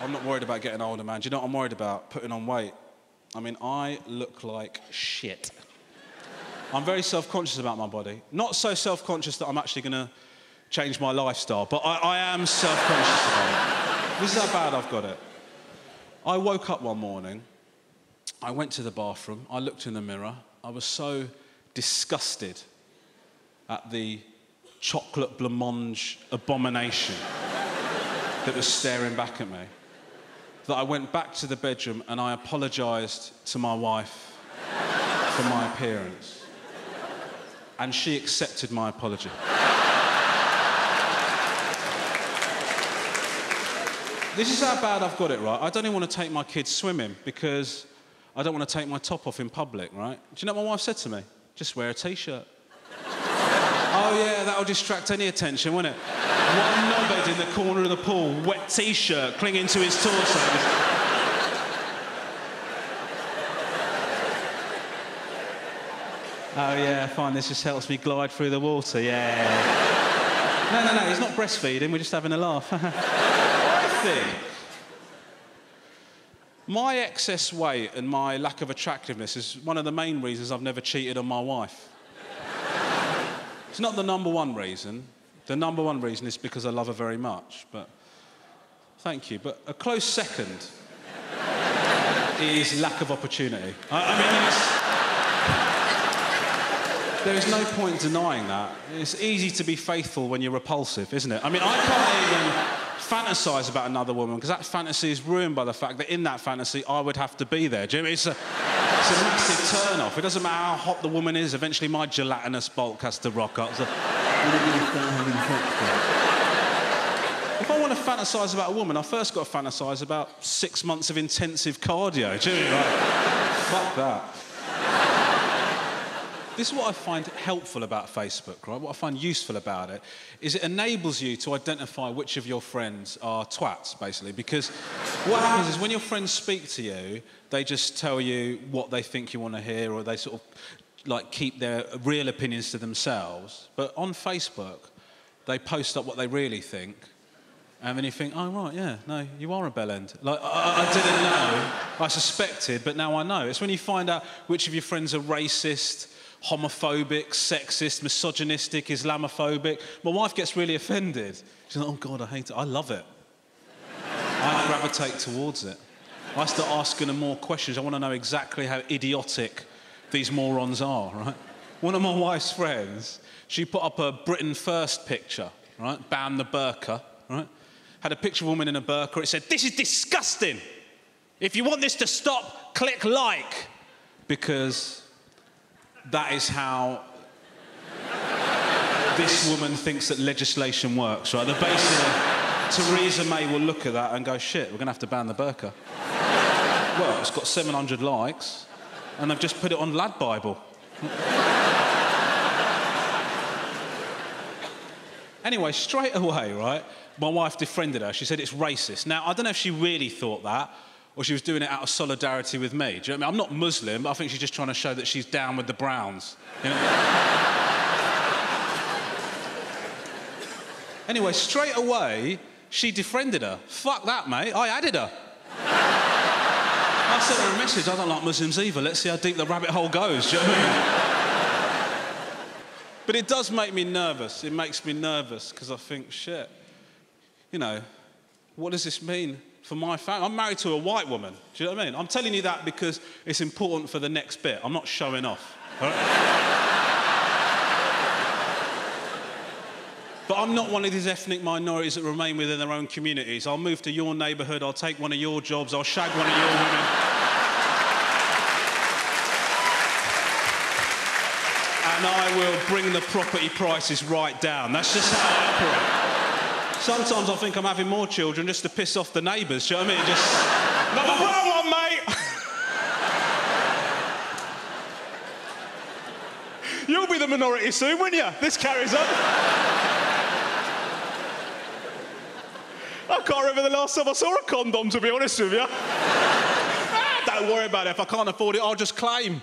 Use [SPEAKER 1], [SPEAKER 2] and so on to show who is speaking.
[SPEAKER 1] I'm not worried about getting older, man. Do you know what I'm worried about? Putting on weight. I mean, I look like shit. I'm very self conscious about my body. Not so self conscious that I'm actually going to change my lifestyle, but I, I am self conscious about it. This is how bad I've got it. I woke up one morning, I went to the bathroom, I looked in the mirror, I was so disgusted at the chocolate blancmange abomination that was staring back at me that I went back to the bedroom and I apologized to my wife for my appearance. And she accepted my apology. this is how bad I've got it, right? I don't even want to take my kids swimming because I don't want to take my top off in public, right? Do you know what my wife said to me? Just wear a t shirt. oh, yeah, that'll distract any attention, won't it? One knobhead in the corner of the pool, wet t shirt clinging to his torso. Oh, yeah, fine, this just helps me glide through the water, yeah. no, no, no, he's not breastfeeding, we're just having a laugh. I think my excess weight and my lack of attractiveness is one of the main reasons I've never cheated on my wife. it's not the number one reason. The number one reason is because I love her very much, but thank you. But a close second is lack of opportunity. I, I mean, there is no point denying that. It's easy to be faithful when you're repulsive, isn't it? I mean, I can't even fantasize about another woman because that fantasy is ruined by the fact that in that fantasy I would have to be there. Do you know It's a, it's a massive turn off. It doesn't matter how hot the woman is, eventually my gelatinous bulk has to rock up. So... if I want to fantasize about a woman, I first got to fantasize about six months of intensive cardio. Do you know? Like, fuck that. This is what I find helpful about Facebook, right? What I find useful about it is it enables you to identify which of your friends are twats, basically. Because what happens is when your friends speak to you, they just tell you what they think you want to hear, or they sort of like keep their real opinions to themselves. But on Facebook, they post up what they really think. And then you think, oh, right, yeah, no, you are a bellend. Like, I, I didn't know. I suspected, but now I know. It's when you find out which of your friends are racist, homophobic, sexist, misogynistic, Islamophobic. My wife gets really offended. She's like, oh God, I hate it. I love it. I gravitate towards it. I start asking them more questions. I want to know exactly how idiotic these morons are, right? One of my wife's friends, she put up a Britain First picture, right? Ban the burqa, right? Had a picture of a woman in a burqa. It said, This is disgusting. If you want this to stop, click like. Because that is how this woman thinks that legislation works, right? The basically, Theresa May will look at that and go, shit, we're going to have to ban the burqa. well, it's got 700 likes, and they've just put it on Lad Bible. anyway, straight away, right, my wife defriended her. She said it's racist. Now, I don't know if she really thought that, or she was doing it out of solidarity with me. Do you know what I mean? I'm not Muslim, but I think she's just trying to show that she's down with the Browns. You know? anyway, straight away, she defriended her. Fuck that, mate. I added her. I sent her a message. I don't like Muslims either. Let's see how deep the rabbit hole goes. Do you know what I mean? but it does make me nervous. It makes me nervous because I think, shit, you know, what does this mean for my family. I'm married to a white woman. Do you know what I mean? I'm telling you that because it's important for the next bit. I'm not showing off. but I'm not one of these ethnic minorities that remain within their own communities. I'll move to your neighbourhood, I'll take one of your jobs, I'll shag one of your women. and I will bring the property prices right down. That's just how I operate. Sometimes I think I'm having more children just to piss off the neighbours. Do you know what I mean? Just another brown one, mate. You'll be the minority soon, won't you? This carries on. Can't remember the last time I saw a condom, to be honest with you. ah, don't worry about it. If I can't afford it, I'll just claim.